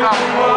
toca